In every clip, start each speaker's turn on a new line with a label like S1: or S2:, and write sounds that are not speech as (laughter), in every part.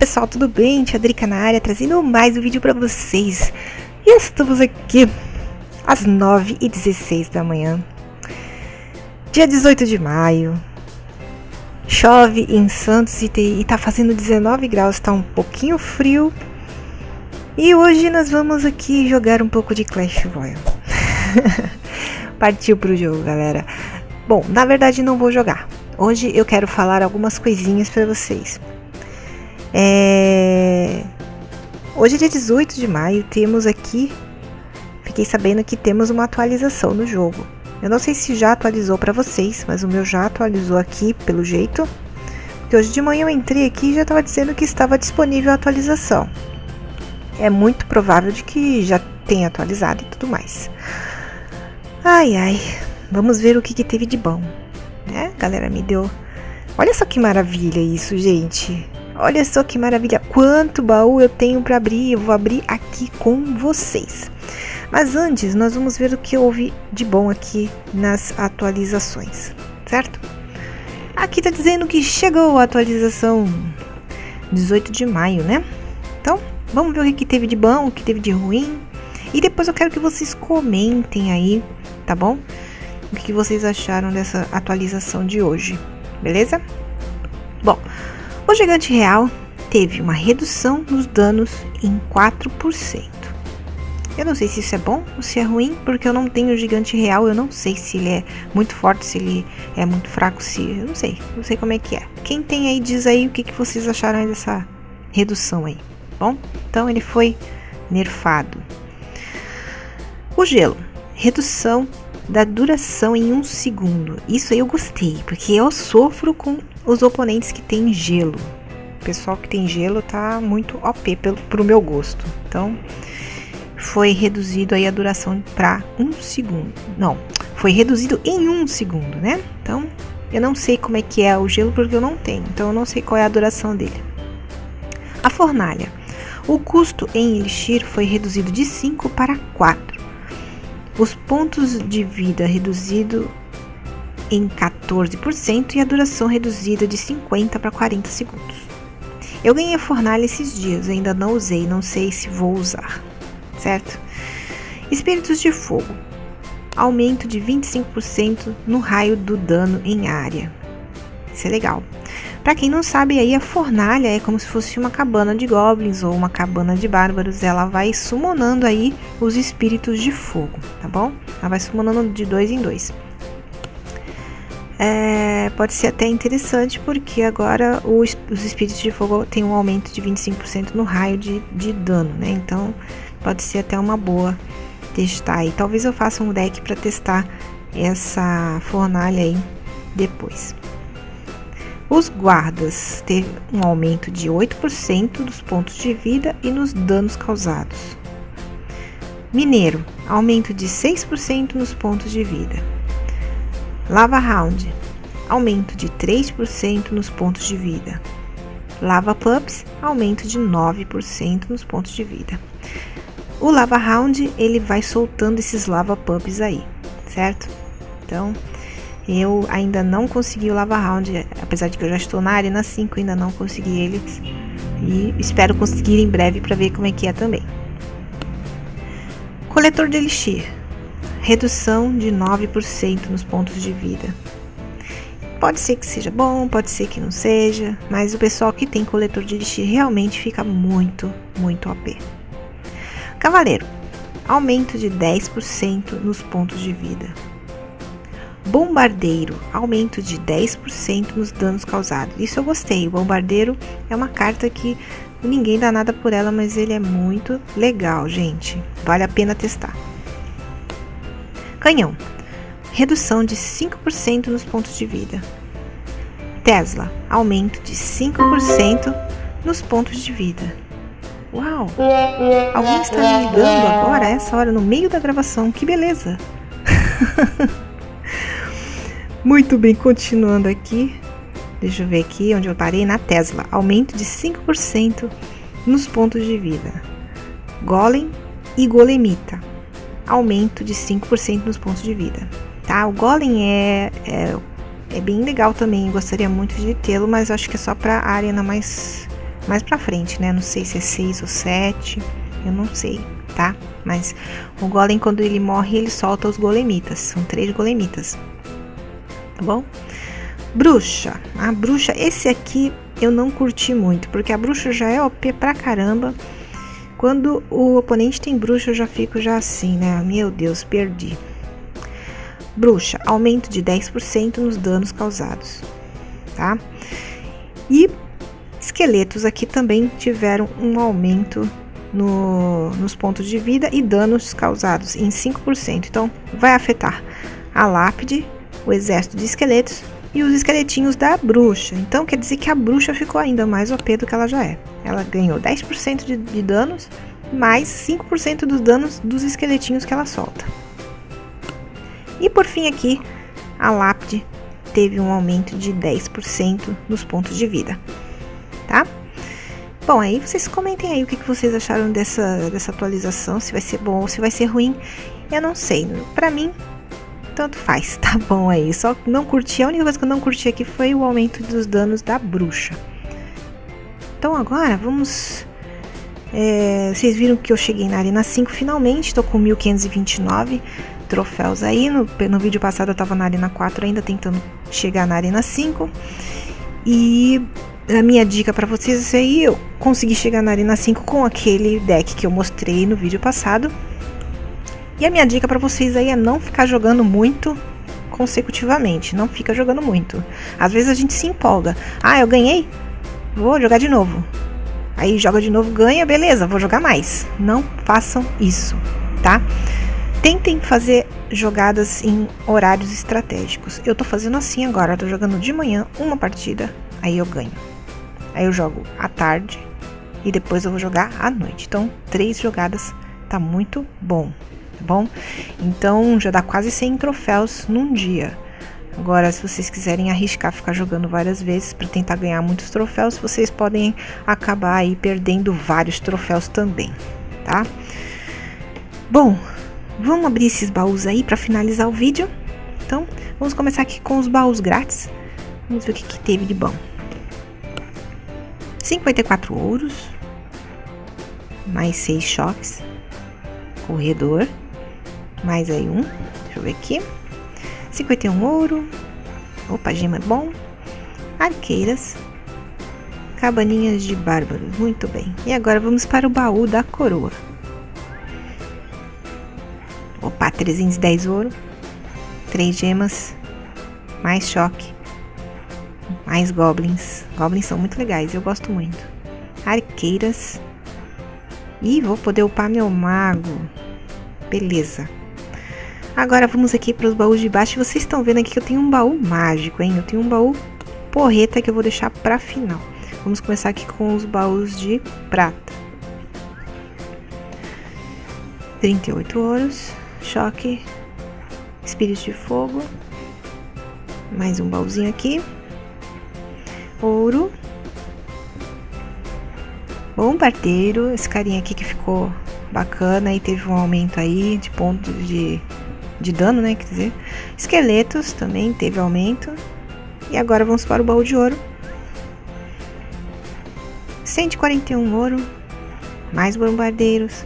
S1: pessoal, tudo bem? Tia Drica na área, trazendo mais um vídeo para vocês. E estamos aqui às 9h16 da manhã, dia 18 de maio. Chove em Santos e, e tá fazendo 19 graus, tá um pouquinho frio. E hoje nós vamos aqui jogar um pouco de Clash Royale. (laughs) Partiu pro jogo, galera. Bom, na verdade não vou jogar. Hoje eu quero falar algumas coisinhas para vocês. É... Hoje é dia 18 de maio, temos aqui. Fiquei sabendo que temos uma atualização no jogo. Eu não sei se já atualizou para vocês, mas o meu já atualizou aqui pelo jeito. Porque hoje de manhã eu entrei aqui e já estava dizendo que estava disponível a atualização. É muito provável de que já tenha atualizado e tudo mais. Ai ai, vamos ver o que, que teve de bom. Né? A galera me deu. Olha só que maravilha isso, gente. Olha só que maravilha, quanto baú eu tenho para abrir. Eu vou abrir aqui com vocês. Mas antes, nós vamos ver o que houve de bom aqui nas atualizações, certo? Aqui tá dizendo que chegou a atualização 18 de maio, né? Então, vamos ver o que teve de bom, o que teve de ruim. E depois eu quero que vocês comentem aí, tá bom? O que vocês acharam dessa atualização de hoje, beleza? O gigante real teve uma redução nos danos em 4%. Eu não sei se isso é bom ou se é ruim, porque eu não tenho o gigante real, eu não sei se ele é muito forte, se ele é muito fraco, se. Eu não sei, não sei como é que é. Quem tem aí, diz aí o que, que vocês acharam dessa redução aí. Bom, então ele foi nerfado. O gelo, redução da duração em um segundo. Isso aí eu gostei, porque eu sofro com os oponentes que têm gelo. O pessoal que tem gelo tá muito OP pelo, pro meu gosto. Então, foi reduzido aí a duração para um segundo. Não, foi reduzido em um segundo, né? Então, eu não sei como é que é o gelo porque eu não tenho. Então, eu não sei qual é a duração dele. A fornalha. O custo em Elixir foi reduzido de 5 para 4. Os pontos de vida reduzido em 14% e a duração reduzida de 50 para 40 segundos. Eu ganhei a fornalha esses dias, ainda não usei, não sei se vou usar, certo? Espíritos de fogo. Aumento de 25% no raio do dano em área. Isso é legal. Para quem não sabe, aí a fornalha é como se fosse uma cabana de goblins ou uma cabana de bárbaros. Ela vai summonando aí os espíritos de fogo, tá bom? Ela vai summonando de dois em dois é, pode ser até interessante porque agora os, os espíritos de fogo têm um aumento de 25% no raio de, de dano, né? Então pode ser até uma boa testar e talvez eu faça um deck para testar essa fornalha aí depois. Os guardas teve um aumento de 8% dos pontos de vida e nos danos causados. Mineiro, aumento de 6% nos pontos de vida. Lava Round, aumento de 3% nos pontos de vida. Lava Pups, aumento de 9% nos pontos de vida. O Lava Round, ele vai soltando esses Lava Pups aí, certo? Então, eu ainda não consegui o Lava Round, apesar de que eu já estou na Arena 5, ainda não consegui eles. E espero conseguir em breve para ver como é que é também. Coletor de Elixir redução de 9% nos pontos de vida. Pode ser que seja bom, pode ser que não seja, mas o pessoal que tem coletor de elixir realmente fica muito, muito OP. Cavaleiro, aumento de 10% nos pontos de vida. Bombardeiro, aumento de 10% nos danos causados. Isso eu gostei. O bombardeiro é uma carta que ninguém dá nada por ela, mas ele é muito legal, gente. Vale a pena testar. Canhão. Redução de 5% nos pontos de vida. Tesla. Aumento de 5% nos pontos de vida. Uau! Alguém está me ligando agora, a essa hora, no meio da gravação. Que beleza! (laughs) Muito bem, continuando aqui. Deixa eu ver aqui onde eu parei. Na Tesla. Aumento de 5% nos pontos de vida. Golem e Golemita aumento de 5% nos pontos de vida. Tá? O Golem é, é, é bem legal também, gostaria muito de tê-lo, mas acho que é só para a arena mais, mais pra frente, né? Não sei se é 6 ou 7, eu não sei, tá? Mas o golem, quando ele morre, ele solta os golemitas. São três golemitas. Tá bom? Bruxa. A bruxa, esse aqui eu não curti muito, porque a bruxa já é OP pra caramba. Quando o oponente tem bruxa, eu já fico já assim, né? Meu Deus, perdi. Bruxa, aumento de 10% nos danos causados, tá? E esqueletos aqui também tiveram um aumento no, nos pontos de vida e danos causados em 5%. Então, vai afetar a lápide, o exército de esqueletos e os esqueletinhos da bruxa. Então, quer dizer que a bruxa ficou ainda mais OP do que ela já é. Ela ganhou 10% de, de danos, mais 5% dos danos dos esqueletinhos que ela solta. E por fim aqui, a lápide teve um aumento de 10% nos pontos de vida, tá? Bom, aí vocês comentem aí o que, que vocês acharam dessa, dessa atualização, se vai ser bom ou se vai ser ruim. Eu não sei, pra mim, tanto faz, (laughs) tá bom aí. Só não curti, a única coisa que eu não curti aqui foi o aumento dos danos da bruxa. Então agora, vamos... É, vocês viram que eu cheguei na Arena 5 finalmente, tô com 1529 troféus aí. No, no vídeo passado eu tava na Arena 4 ainda tentando chegar na Arena 5. E a minha dica para vocês é eu consegui chegar na Arena 5 com aquele deck que eu mostrei no vídeo passado. E a minha dica para vocês aí é não ficar jogando muito consecutivamente, não fica jogando muito. Às vezes a gente se empolga. Ah, eu ganhei? Vou jogar de novo. Aí joga de novo, ganha, beleza, vou jogar mais. Não façam isso, tá? Tentem fazer jogadas em horários estratégicos. Eu tô fazendo assim agora, tô jogando de manhã uma partida, aí eu ganho. Aí eu jogo à tarde e depois eu vou jogar à noite. Então, três jogadas tá muito bom, tá bom? Então, já dá quase 100 troféus num dia. Agora, se vocês quiserem arriscar ficar jogando várias vezes para tentar ganhar muitos troféus, vocês podem acabar aí perdendo vários troféus também, tá? Bom, vamos abrir esses baús aí para finalizar o vídeo. Então, vamos começar aqui com os baús grátis. Vamos ver o que, que teve de bom. 54 ouros, mais 6 choques, corredor, mais aí um, deixa eu ver aqui, 51 ouro, opa, gema é bom, arqueiras, cabaninhas de bárbaros, muito bem. E agora vamos para o baú da coroa. Opa, 310 ouro, 3 gemas, mais choque, mais goblins. Goblins são muito legais, eu gosto muito. Arqueiras. E vou poder upar meu mago. Beleza. Agora vamos aqui para os baús de baixo. Vocês estão vendo aqui que eu tenho um baú mágico, hein? Eu tenho um baú porreta que eu vou deixar para final. Vamos começar aqui com os baús de prata. 38 ouros, choque, espírito de fogo. Mais um baúzinho aqui ouro. Bombardeiro, esse carinha aqui que ficou bacana e teve um aumento aí de pontos de, de dano, né? Quer dizer, esqueletos também teve aumento. E agora vamos para o baú de ouro. 141 ouro, mais bombardeiros,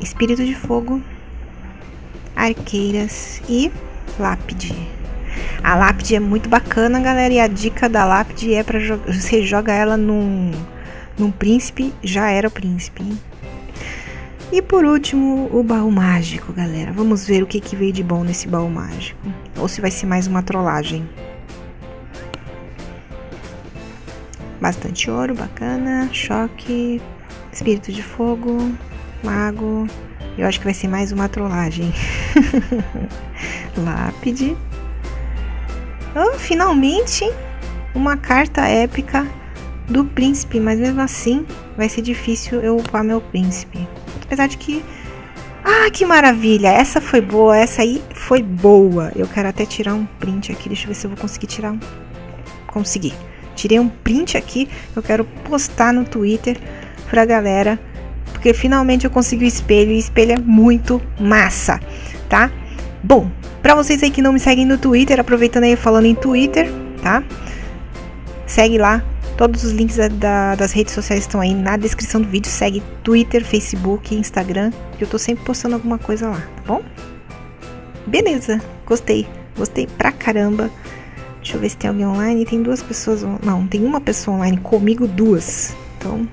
S1: espírito de fogo, arqueiras e lápide. A lápide é muito bacana, galera. E a dica da lápide é para. Você joga ela num, num príncipe, já era o príncipe. Hein? E por último, o baú mágico, galera. Vamos ver o que, que veio de bom nesse baú mágico. Ou se vai ser mais uma trollagem. Bastante ouro, bacana. Choque, espírito de fogo, mago. Eu acho que vai ser mais uma trollagem. (laughs) Lápide. Oh, finalmente uma carta épica do príncipe, mas mesmo assim vai ser difícil eu upar meu príncipe. Apesar de que. Ah, que maravilha! Essa foi boa, essa aí foi boa. Eu quero até tirar um print aqui, deixa eu ver se eu vou conseguir tirar um. Consegui. Tirei um print aqui, eu quero postar no Twitter pra galera. Porque finalmente eu consegui o espelho e espelho é muito massa, tá? Bom, para vocês aí que não me seguem no Twitter, aproveitando aí falando em Twitter, tá? Segue lá, Todos os links da, das redes sociais estão aí na descrição do vídeo. Segue Twitter, Facebook, Instagram, que eu tô sempre postando alguma coisa lá, tá bom? Beleza, gostei. Gostei pra caramba. Deixa eu ver se tem alguém online. Tem duas pessoas. Não, tem uma pessoa online. Comigo, duas. Então.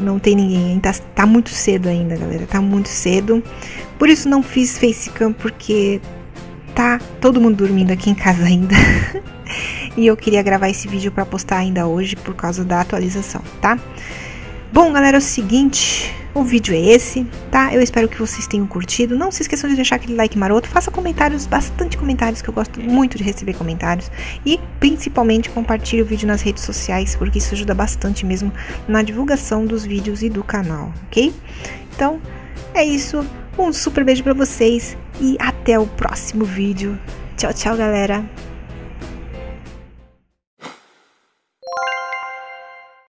S1: Não tem ninguém. Tá, tá muito cedo ainda, galera. Tá muito cedo. Por isso não fiz facecam, porque tá todo mundo dormindo aqui em casa ainda. (laughs) e eu queria gravar esse vídeo para postar ainda hoje por causa da atualização, tá? Bom, galera, é o seguinte, o vídeo é esse, tá? Eu espero que vocês tenham curtido. Não se esqueçam de deixar aquele like maroto. Faça comentários, bastante comentários, que eu gosto muito de receber comentários. E principalmente compartilhe o vídeo nas redes sociais, porque isso ajuda bastante mesmo na divulgação dos vídeos e do canal, ok? Então, é isso. Um super beijo para vocês e até o próximo vídeo. Tchau, tchau, galera!